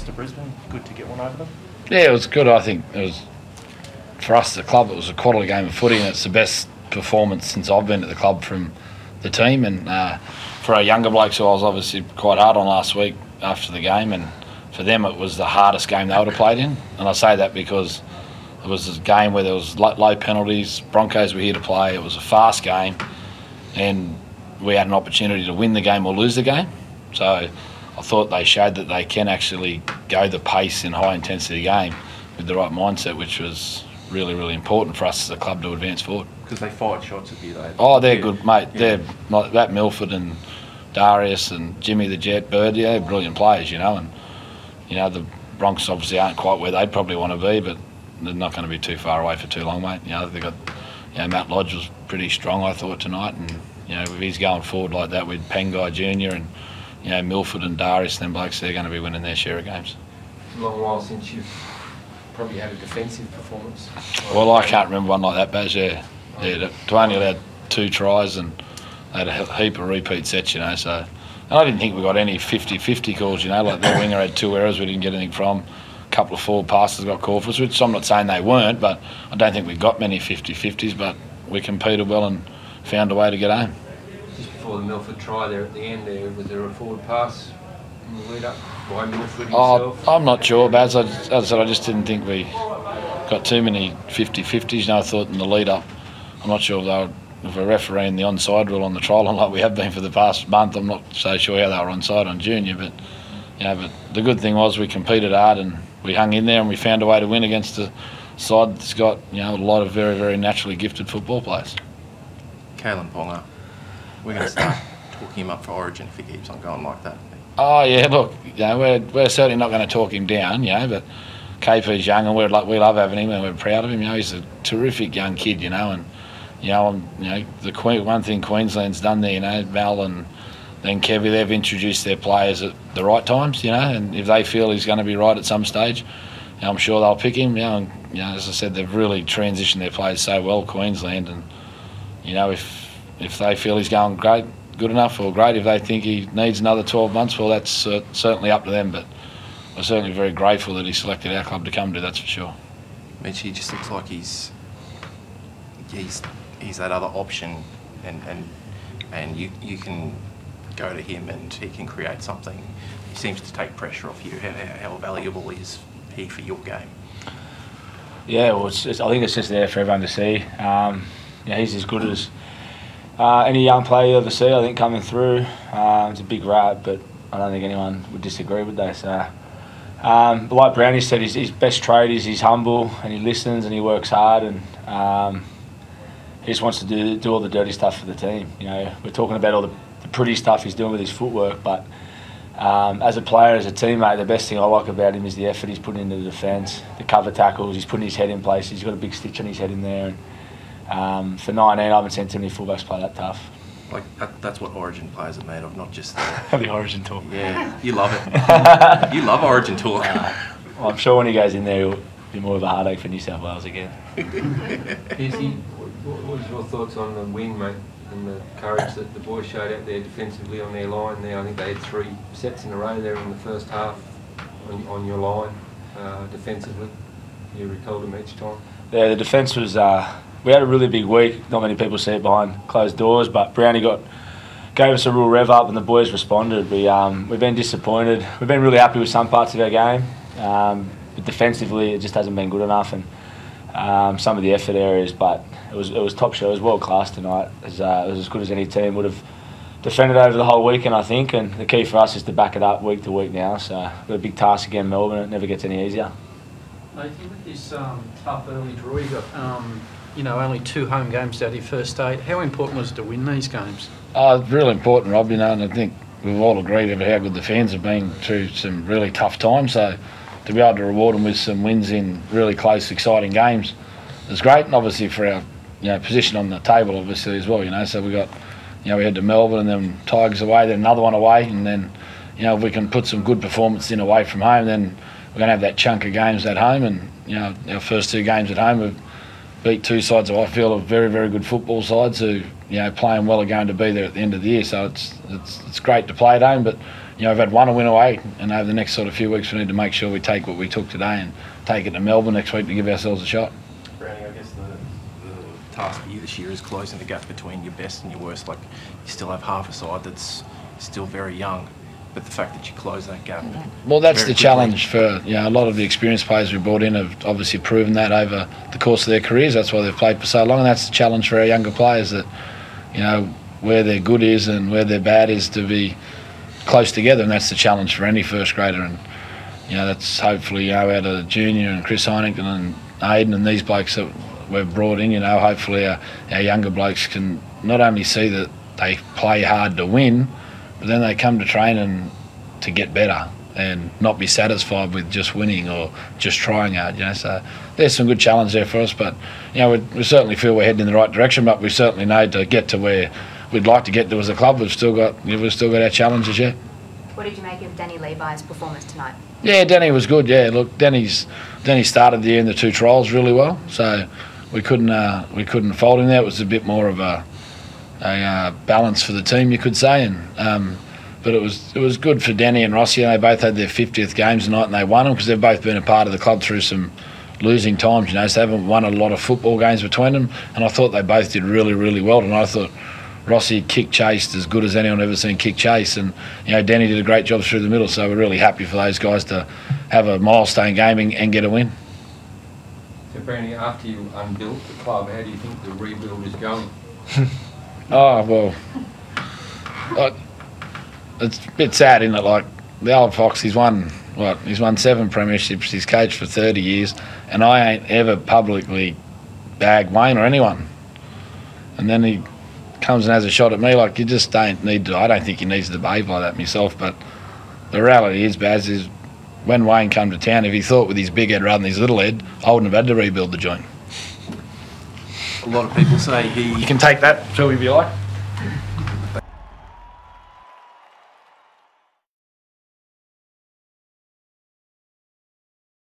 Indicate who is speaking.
Speaker 1: lost to Brisbane. Good to get one over them.
Speaker 2: Yeah, it was good. I think it was for us, the club. It was a quality game of footy, and it's the best performance since I've been at the club from the team. And uh, for our younger blokes, who I was obviously quite hard on last week after the game, and for them, it was the hardest game they would have played in. And I say that because it was a game where there was low penalties. Broncos were here to play. It was a fast game, and we had an opportunity to win the game or lose the game. So I thought they showed that they can actually go the pace in high intensity game with the right mindset, which was really, really important for us as a club to advance forward.
Speaker 1: Because they fired shots at you, though.
Speaker 2: Oh, they're yeah. good, mate. Yeah. They're like that Milford and Darius and Jimmy the Jet Bird. Yeah, brilliant players, you know. And you know the Broncs obviously aren't quite where they'd probably want to be, but they're not going to be too far away for too long, mate. You know they got. You know, Matt Lodge was pretty strong, I thought tonight, and you know if he's going forward like that with Pangai Junior and you know Milford and Darius, then blokes they're going to be winning their share of games.
Speaker 3: It's a long while since you've probably had a defensive performance.
Speaker 2: Well, I can't remember one like that, Baz. Yeah, yeah. To only allowed two tries and they had a heap of repeat sets, you know. So, and I didn't think we got any 50-50 calls, you know. Like the winger had two errors we didn't get anything from. A couple of forward passes got called for us, which I'm not saying they weren't, but I don't think we got many 50-50s. But we competed well and found a way to get home.
Speaker 3: Just before the Milford try there at the end, there was there a forward pass in the lead up by Milford
Speaker 2: oh, himself? Oh, I'm not sure, Baz. I, as I said, I just didn't think we got too many 50-50s. You know, I thought in the lead up, I'm not sure if they were if we're refereeing the onside rule on the trial and like we have been for the past month, I'm not so sure how they were onside on junior, but you know, but the good thing was we competed hard and we hung in there and we found a way to win against a side that's got you know a lot of very very naturally gifted football players.
Speaker 4: Kalyn Ponga, we're going to start talking him up for Origin if he keeps on going like that.
Speaker 2: Oh yeah, look, you know, we're we're certainly not going to talk him down, you know, but. KP's young and we're like we love having him and we're proud of him. You know, he's a terrific young kid, you know, and you know, you know, the one thing Queensland's done there, you know, Mal and then Kevy, they've introduced their players at the right times, you know, and if they feel he's going to be right at some stage, you know, I'm sure they'll pick him. You know, and, you know, as I said, they've really transitioned their players so well, Queensland, and you know, if if they feel he's going great, good enough, or great, if they think he needs another 12 months, well, that's uh, certainly up to them. But we're certainly very grateful that he selected our club to come to. That's for sure.
Speaker 4: Mitch, he just looks like he's he's he's that other option, and and and you you can go to him and he can create something. He seems to take pressure off you. How, how valuable is he for your game?
Speaker 5: Yeah, well, it's, it's, I think it's just there for everyone to see. Um, yeah, he's as good as uh, any young player you ever see. I think coming through, uh, it's a big rat, but I don't think anyone would disagree with that. So, um, but like Brownie said, his, his best trait is he's humble and he listens and he works hard and. Um, he just wants to do do all the dirty stuff for the team. You know, we're talking about all the, the pretty stuff he's doing with his footwork, but um, as a player, as a teammate, the best thing I like about him is the effort he's putting into the defence, the cover tackles. He's putting his head in place. He's got a big stitch on his head in there. And, um, for 19, I haven't seen too many fullbacks play that tough.
Speaker 4: Like that, that's what Origin players are made of, not just
Speaker 5: the, the Origin talk.
Speaker 4: Yeah, you love it. you love Origin talk. Uh,
Speaker 5: well, I'm sure when he goes in there, he'll be more of a heartache for New South Wales again.
Speaker 3: Is what was your thoughts on the win, mate, and the courage that the boys showed out there defensively on their line there? I think they had three sets in a row there in the first half on, on your line uh, defensively. You recalled them each time.
Speaker 5: Yeah, the defence was. Uh, we had a really big week. Not many people see it behind closed doors, but Brownie got gave us a real rev up, and the boys responded. We um, we've been disappointed. We've been really happy with some parts of our game, um, but defensively it just hasn't been good enough, and um, some of the effort areas, but it was it was top show. It was world class tonight. It was, uh, it was as good as any team would have defended over the whole weekend, I think. And the key for us is to back it up week to week now. So got a big task again, Melbourne. It never gets any easier.
Speaker 6: Nathan, with this um, tough early draw, you got um, you know only two home games out of your first eight. How important was it to win these games?
Speaker 2: Uh, oh, it's really important, Rob. You know, and I think we've all agreed over how good the fans have been through some really tough times. So to be able to reward them with some wins in really close, exciting games is great. And obviously for our you know position on the table, obviously as well. You know, so we got you know we had to Melbourne and then Tigers away, then another one away, and then you know if we can put some good performance in away from home, then we're going to have that chunk of games at home. And you know our first two games at home have beat two sides of I feel are very very good football sides who you know playing well are going to be there at the end of the year. So it's it's it's great to play at home, but you know we've had one win away, and over the next sort of few weeks we need to make sure we take what we took today and take it to Melbourne next week to give ourselves a shot.
Speaker 4: Browning, I guess the, the task for you this year is closing the gap between your best and your worst. Like, you still have half a side that's still very young, but the fact that you close that gap.
Speaker 2: Well, that's the challenge for you know a lot of the experienced players we brought in have obviously proven that over the course of their careers. That's why they've played for so long, and that's the challenge for our younger players that you know where their good is and where their bad is to be close together, and that's the challenge for any first grader. And you know that's hopefully you know out of Junior and Chris Heighington and Aiden and these blokes that we've brought in. You know, hopefully our, our younger blokes can not only see that they play hard to win, but then they come to training to get better and not be satisfied with just winning or just trying out. You know, so there's some good challenge there for us. But you know, we, we certainly feel we're heading in the right direction. But we certainly need to get to where we'd like to get to as a club. We've still got we've still got our challenges yet.
Speaker 7: What did you make of Danny Levi's performance tonight?
Speaker 2: Yeah, Danny was good. Yeah, look, Danny's Danny started the year in the two trials really well, so we couldn't uh, we couldn't fault him there. It was a bit more of a a uh, balance for the team, you could say, and um, but it was it was good for Danny and Rossi. And they both had their 50th games tonight, and they won them because they've both been a part of the club through some losing times. You know, so they haven't won a lot of football games between them, and I thought they both did really really well. And I thought. Rossi kick chased as good as anyone ever seen kick chase, and you know Danny did a great job through the middle. So we're really happy for those guys to have a milestone game and, and get a win.
Speaker 3: So Brownie, after you unbuilt the club, how do you think the rebuild is going?
Speaker 2: Oh well, like, it's a bit sad, isn't it? Like the old Fox, he's won what? He's won seven premierships. He's coached for thirty years, and I ain't ever publicly bagged Wayne or anyone. And then he comes and has a shot at me. Like you just don't need to. I don't think he needs to behave like that myself. But the reality is, Baz, is when Wayne come to town, if he thought with his big head rather than his little head, I wouldn't have had to rebuild the joint.
Speaker 4: A lot of people say he
Speaker 2: You can take that, Phil, if you like.